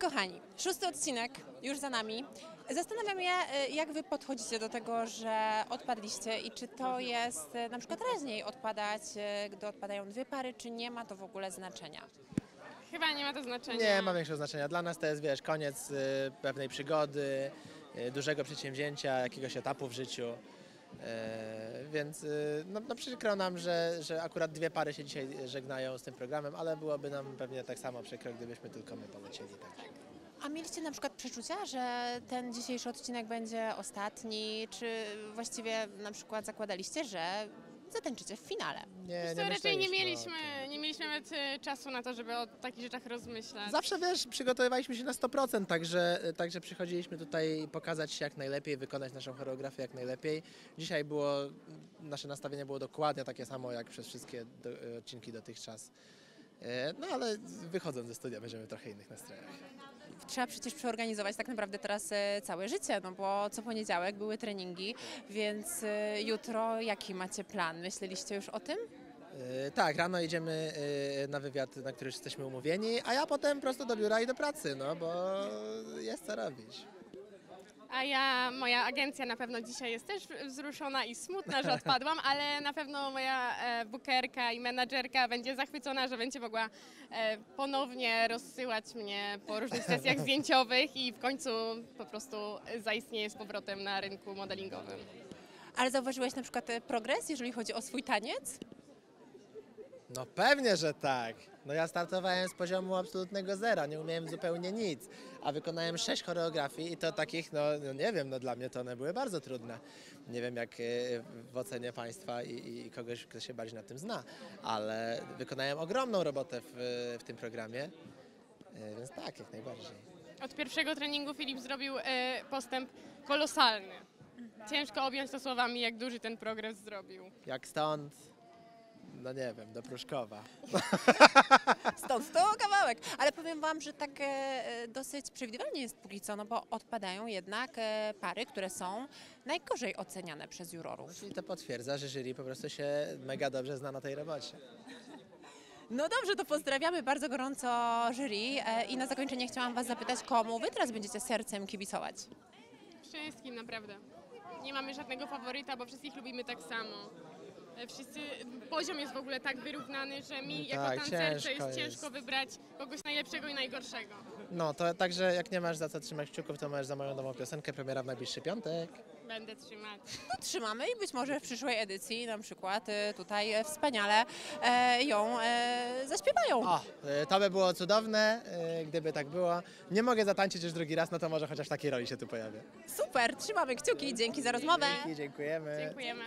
Kochani, szósty odcinek już za nami. Zastanawiam się, y, jak wy podchodzicie do tego, że odpadliście i czy to jest y, na przykład raźniej odpadać, y, gdy odpadają dwie pary, czy nie ma to w ogóle znaczenia? Chyba nie ma to znaczenia. Nie ma większego znaczenia. Dla nas to jest, wiesz, koniec pewnej przygody, dużego przedsięwzięcia, jakiegoś etapu w życiu. E, więc y, no, no przykro nam, że, że akurat dwie pary się dzisiaj żegnają z tym programem, ale byłoby nam pewnie tak samo przykro, gdybyśmy tylko my polecieli. Tak. A mieliście na przykład przeczucia, że ten dzisiejszy odcinek będzie ostatni, czy właściwie na przykład zakładaliście, że zatańczycie w finale? Nie, nie raczej nie mieliśmy, nie mieliśmy nawet e, czasu na to, żeby o takich rzeczach rozmyślać. Zawsze wiesz, przygotowywaliśmy się na 100%, także, także przychodziliśmy tutaj pokazać się jak najlepiej, wykonać naszą choreografię jak najlepiej. Dzisiaj było, nasze nastawienie było dokładnie takie samo jak przez wszystkie do, odcinki dotychczas. E, No ale wychodząc ze studia będziemy w trochę innych nastrojach. Trzeba przecież przeorganizować tak naprawdę teraz e, całe życie, no bo co poniedziałek były treningi, więc e, jutro jaki macie plan? Myśleliście już o tym? E, Tak, rano idziemy na wywiad, na który już jesteśmy umówieni, a ja potem prosto do biura i do pracy, no bo jest co robić. A ja, moja agencja na pewno dzisiaj jest też wzruszona i smutna, że odpadłam, ale na pewno moja e, bookerka i menadżerka będzie zachwycona, że będzie mogła e, ponownie rozsyłać mnie po różnych sesjach zdjęciowych i w końcu po prostu zaistnieje z powrotem na rynku modelingowym. Ale zauważyłeś na przykład e, progres, jeżeli chodzi o swój taniec? No pewnie, że tak. No ja startowałem z poziomu absolutnego zera, nie umiałem zupełnie nic, a wykonałem sześć choreografii i to takich, no, no nie wiem, no dla mnie to one były bardzo trudne. Nie wiem jak e, w ocenie Państwa i, i kogoś, kto się bardziej na tym zna, ale wykonałem ogromną robotę w, w tym programie, e, więc tak, jak najbardziej. Od pierwszego treningu Filip zrobił e, postęp kolosalny. Ciężko objąć to słowami, jak duży ten progres zrobił. Jak stąd, no nie wiem, do Pruszkowa. Stąd to kawałek. Ale powiem wam, że tak e, dosyć przewidywalnie jest póki co, no bo odpadają jednak e, pary, które są najgorzej oceniane przez jurorów. Czyli to potwierdza, że jury po prostu się mega dobrze zna na tej robocie. No dobrze, to pozdrawiamy bardzo gorąco jury e, i na zakończenie chciałam was zapytać, komu wy teraz będziecie sercem kibicować? Wszystkim naprawdę. Nie mamy żadnego faworyta, bo wszystkich lubimy tak samo. E, Wszyscy, poziom jest w ogóle tak wyrównany, że mi jako Tak, tancerce ciężko jest jest. ciężko wybrać kogoś najlepszego i najgorszego. No, to także jak nie masz za co trzymać kciuków, to możesz za moją nową piosenkę, premiera w najbliższy piątek. Będę trzymać. No, trzymamy i być może w przyszłej edycji na przykład e, tutaj e, wspaniale e, ją e, zaśpiewają. O, to by było cudowne, gdyby tak było. Nie mogę zatańczyć już drugi raz, no to może chociaż w takiej roli się tu pojawię. Super, trzymamy kciuki, dzięki za rozmowę. Dzięki, dziękujemy. Dziękujemy.